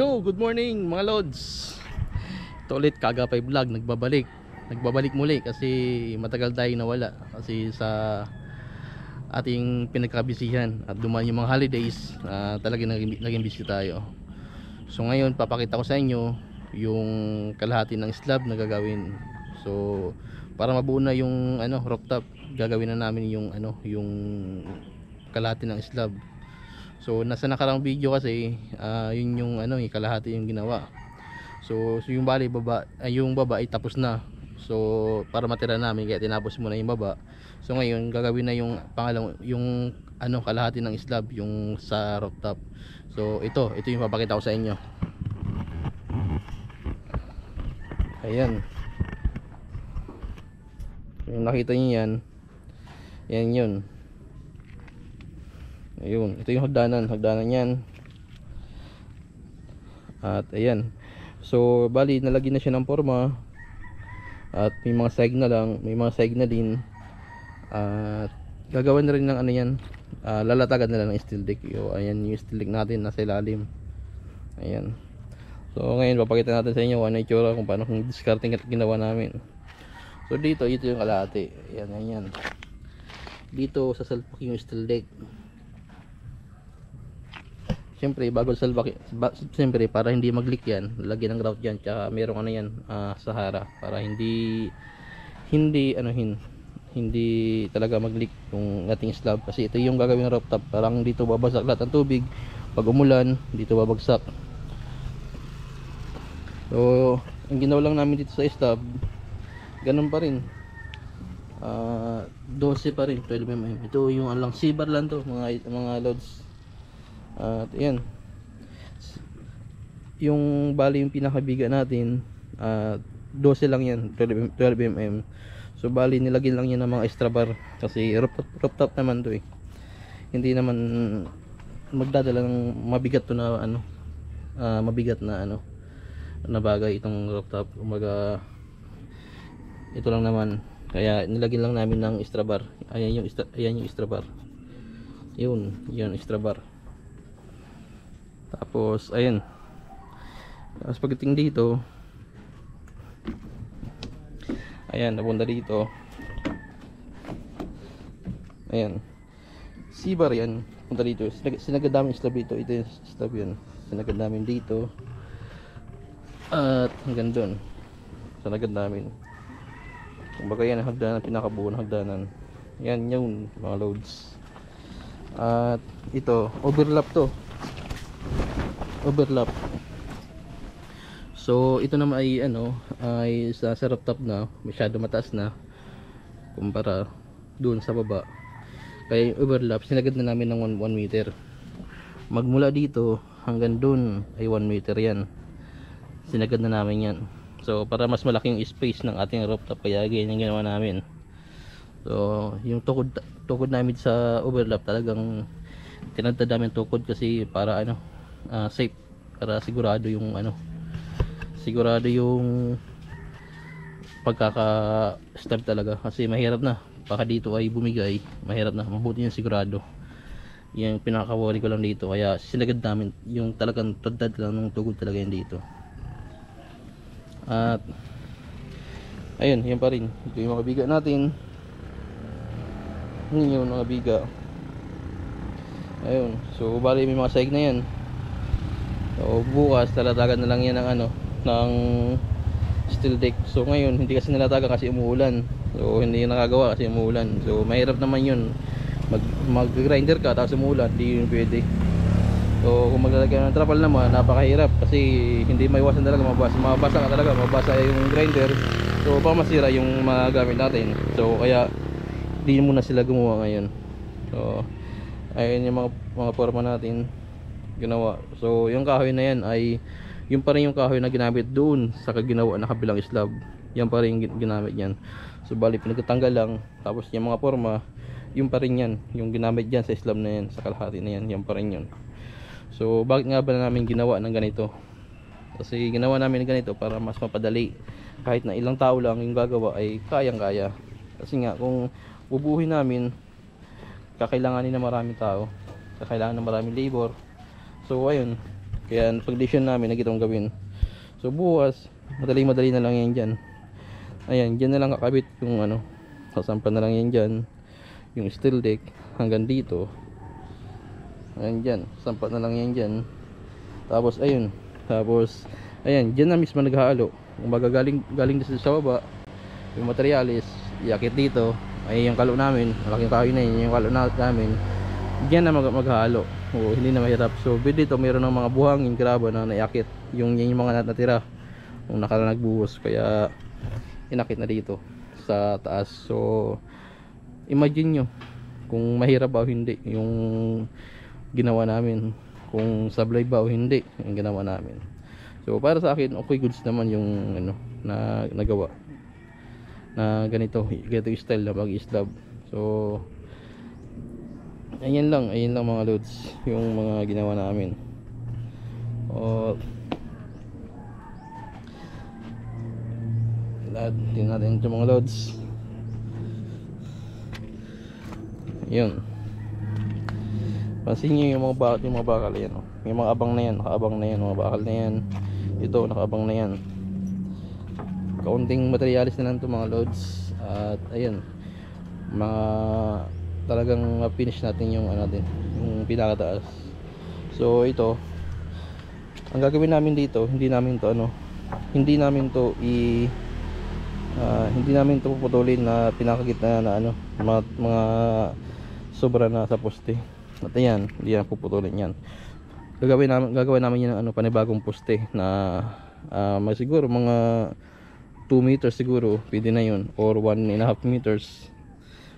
Yo, good morning mga lods. Ito ulit Kagapay Vlog, nagbabalik. Nagbabalik muli kasi matagal tayo nawala Kasi sa ating pinagkabisihan At dumaan yung mga holidays uh, Talagang naging, naging busy tayo. So ngayon papakita ko sa inyo Yung kalahati ng slab na gagawin. So para mabuo na yung ano, rooftop Gagawin na namin yung ano, yung kalahati ng slab So nasa nakarang video kasi ah, yun yung ano, yung kalahati yung ginawa. So, so yung bali baba, ay yung baba ay tapos na. So para matira namin kaya tinapos muna yung baba. So ngayon gagawin na yung pangalang yung ano kalahati ng slab yung sa rooftop. So ito, ito yung papakita ko sa inyo. Ayan. Yung nakita niyo yan. Yan yun. Ayun, ito yung hagdanan, hagdanan yan. At ayan. So, bali nalagyan na siya ng forma. At may mga na lang, may mga na din. At gagawin na rin ng ano yan. ah, lalatagan na lang ng steel deck. Yo, ayan yung steel deck natin nasa ilalim. Ayan. So, ngayon papakita natin sa inyo ano yung itsura kung paano kung discarding at ginawa namin. So, dito, ito yung kalahati. Ayan, ayan. Dito, sa salpak yung steel deck. Siyempre, bago salbak, ba, siyempre, para hindi mag-leak yan, lagyan ng grout yan, tsaka merong ano yan, ah, Sahara, para hindi, hindi, ano, hin, hindi talaga mag-leak yung ating slab, kasi ito yung gagawin ng rooftop, parang dito babagsak lahat ng tubig, pag umulan, dito babagsak. So, ang ginawa lang namin dito sa slab, ganun pa rin. Ah, 12 pa rin, 12 mm. Ito yung alang sibar lang to, mga mga loads. At yan. Yung bali yung pinakabiga natin, ah 12 lang yan, 12, 12 mm. So bali nilagyan lang yan ng mga extra bar kasi rooftop, rooftop naman to eh. Hindi naman magdadala ng mabigat to na ano, ah, mabigat na ano na bagay itong rooftop. Umaga ito lang naman kaya nilagyan lang namin ng extra bar. Ayan yung extra, ayan yung extra bar. Yun, yun extra bar. Tapos, ayun. Tapos pagdating dito, ayan, napunta dito. Ayan. Sibar yan. Punta dito. Sinag sinagad namin slab dito. Ito yung slab yun. Sinagad namin dito. At hanggang doon. Sinagad namin. Kumbaga yan, hagdanan, pinakabuo ng hagdanan. Yan yung mga loads. At ito, overlap to overlap. So ito naman ay ano ay sa, sa rooftop na masyado mataas na kumpara doon sa baba. Kaya yung overlap sinagad na namin ng 1 meter. Magmula dito hanggang doon ay 1 meter yan. Sinagad na namin yan. So para mas malaki yung space ng ating rooftop kaya ganyan yung ginawa namin. So yung tukod tukod namin sa overlap talagang tinagtad namin tukod kasi para ano ah, safe para sigurado yung ano sigurado yung pagkaka step talaga. Kasi mahirap na. Baka dito ay bumigay mahirap na. Mabuti yung sigurado. Yung pinakawari ko lang dito kaya sinagad namin yung talagang tudad lang ng tugod talaga yun dito. At ayun yan pa rin. Ito yung mga biga natin. Yun yung mga biga. Ayun so bali may mga sahig na yan So bukas talatagan na lang yan ng ano ng steel deck. So ngayon hindi kasi nalatagan kasi umuulan. So hindi nakagawa kasi umuulan. So mahirap naman 'yun. Mag mag-grinder ka tapos umuulan, hindi yun pwede. So kung maglalagay ng trapal naman, napakahirap kasi hindi maiwasan talaga mabasa. Mabasa ka talaga, mabasa yung grinder. So baka masira yung mga gamit natin. So kaya hindi muna sila gumawa ngayon. So ayun yung mga mga forma natin ginawa. So, yung kahoy na yan ay yung pa rin yung kahoy na ginamit doon sa kaginawa na kabilang slab. Yan pa rin ginamit yan. So, bali pinagtatanggal lang. Tapos yung mga forma, yung pa rin yan. Yung ginamit yan sa slab na yan, sa kalahati na yan, yan pa rin yun. So, bakit nga ba namin ginawa ng ganito? Kasi ginawa namin ng ganito para mas mapadali. Kahit na ilang tao lang yung gagawa ay kayang-kaya. Kasi nga, kung bubuhin namin, kakailanganin na maraming tao. Kakailangan na maraming labor. So ayun, Kaya pag-decision namin na itong gawin. So bukas, madali-madali na lang yan dyan. Ayan, dyan na lang kakabit yung ano, sasampan na lang yan dyan. Yung steel deck hanggang dito. Ayan dyan, sampat na lang yan dyan. Tapos ayun, tapos ayan, dyan na mismo naghahalo. Kung baga galing, galing sa baba, yung materialis, iakit dito, ay yung kalo namin, malaking kahoy na yun, yung kalo na, namin, dyan na mag maghahalo. O, hindi na mahirap. So, bid dito, mayroon ng mga buhangin, graba na naiakit. Yung, yung mga nat- natira, yung nakala. Kaya, inakit na dito sa taas. So, imagine nyo, kung mahirap ba o hindi, yung ginawa namin. Kung sablay ba o hindi, yung ginawa namin. So, para sa akin, okay goods naman yung, ano, na nagawa na ganito ganito style na pag slab so ayan lang ayan lang mga loads yung mga ginawa namin. O lahat din natin ito mga loads yun. Pansin nyo yung mga bakal yung mga bakal yan oh. yung mga abang na yan nakaabang na yan mga bakal na yan. Ito nakaabang na yan. Kaunting materialis na lang to mga loads at ayun mga talagang finish natin yung ano natin yung pinakataas. So ito ang gagawin namin dito hindi namin to ano hindi namin to i ah, hindi namin to puputulin na pinakagitna na ano mga, mga sobra na sa poste. At ayan hindi yan puputulin yan. Gagawin namin gagawin namin yan ng ano panibagong poste na mga siguro mga 2 meters siguro pwede na yun or 1 and a half meters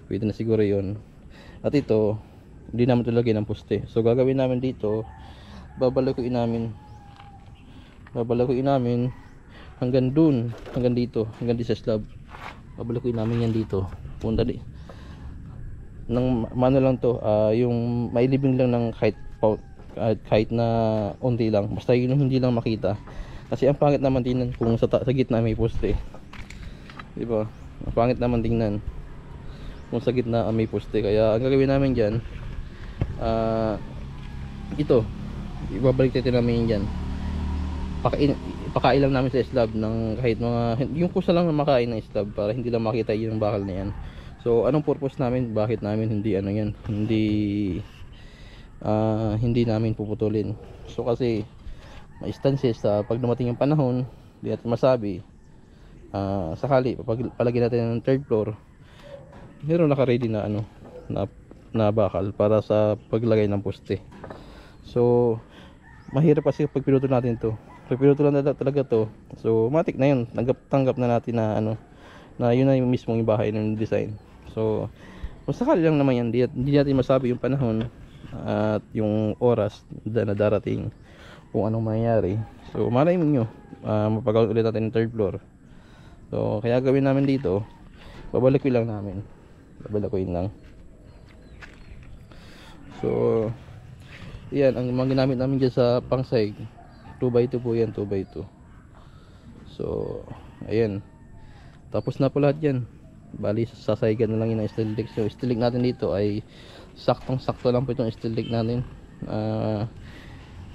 pwede na siguro yun at ito hindi namin ito lagyan ng poste so gagawin namin dito babalakuin namin. Babalakuin namin hanggang dun hanggang dito hanggang di sa slab. Babalakuin namin yan dito. Punta di ng mano lang to ah, yung mailibing lang ng kahit kahit, kahit na unti lang. Basta yun hindi lang makita. Kasi ang pangit naman tingnan kung sa, sa gitna may poste. Di ba? Ang pangit naman tingnan kung sa gitna may poste. Kaya ang gagawin namin diyan ah ito. Ibabalik natin namin yan pakain pakain namin sa slab ng kahit mga yung kusa lang na makain ng slab para hindi lang makita yung bakal na yan. So anong purpose namin? Bakit namin hindi ano yan? Hindi ah hindi namin puputulin. So kasi may instances sa pag dumating yung panahon di natin masabi ah sakali pag palagyan natin ng third floor meron naka ready na ano na, na bakal para sa paglagay ng poste. So mahirap kasi pag pinuto natin to. Pag pinuto lang talaga, to so matik na yun. Tanggap, tanggap na natin na ano na yun na yung mismong yung bahay ng design. So kung lang naman yan di, di natin masabi yung panahon at yung oras na darating kung anong mangyayari. So malay nyo uh, mapagawa ulit natin yung third floor. So kaya gawin namin dito babalikwin lang namin babalikwin lang so yan ang mga ginamit namin dyan sa pangsay 2x2 po yan 2x2 so ayan tapos na po lahat yan bali sasaygan na lang yun ang steel deck so steel deck natin dito ay saktong sakto lang po itong steel deck natin ah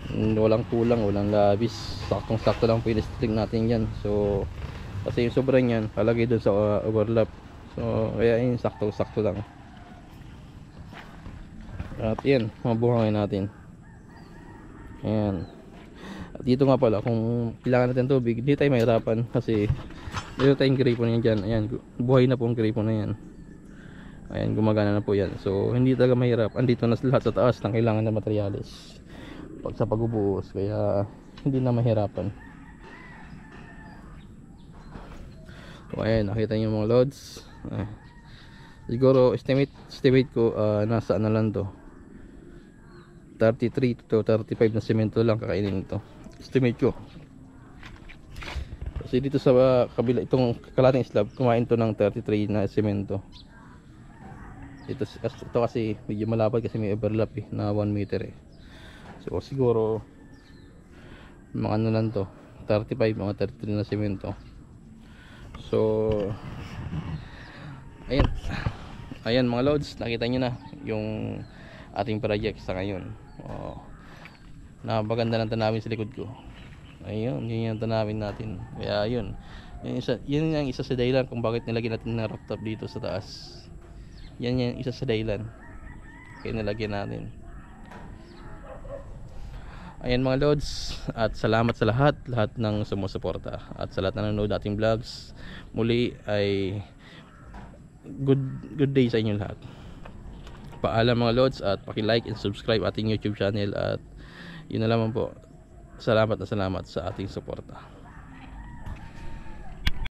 Mm, walang kulang, walang labis. Saktong sakto lang po yung stick natin yan. So, kasi yung sobrang yan, palagay dun sa uh, overlap. So, kaya yun, sakto sakto lang. At yan, mabuhangin natin. Ayan. At dito nga pala, kung kailangan natin tubig, hindi tayo mahirapan kasi dito tayong gripo na yan dyan. Ayan, buhay na po ang gripo na yan. Ayan, gumagana na po yan. So, hindi talaga mahirap. Andito na lahat sa taas ng kailangan na materialis pag sa pagbubuhos kaya hindi na mahirapan so ayan nakita niyo mga loads ah. siguro estimate estimate ko ah, nasa ano lang to. 33 to 35 na semento lang kakainin ito estimate ko. Kasi dito sa ah, kabila itong kalating slab kumain to ng 33 na semento ito, ito kasi medyo malapad kasi may overlap eh na 1 meter eh. So siguro mga ano lang to 35 mga 33 na semento. So ayan. Ayan mga loads, nakita nyo na yung ating project sa ngayon. Oh, napaganda ng tanawin sa likod ko. Ayun yun yung tanawin natin. Kaya yun yun, isa, yun yung isa sa dahilan kung bakit nilagyan natin ng rooftop dito sa taas. Yan yung isa sa dahilan kaya nilagyan natin. Ayan mga Lods at salamat sa lahat lahat ng sumusuporta. At sa lahat na nanonood ating vlogs muli ay good good day sa inyo lahat. Paalam mga Lods at paki-like and subscribe ating YouTube channel at yun na lamang po. Salamat na salamat sa ating suporta